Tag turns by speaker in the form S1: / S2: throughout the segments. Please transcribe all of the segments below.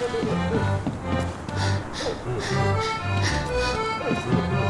S1: うん。うん。うん。うん。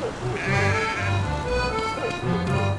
S1: Thank you.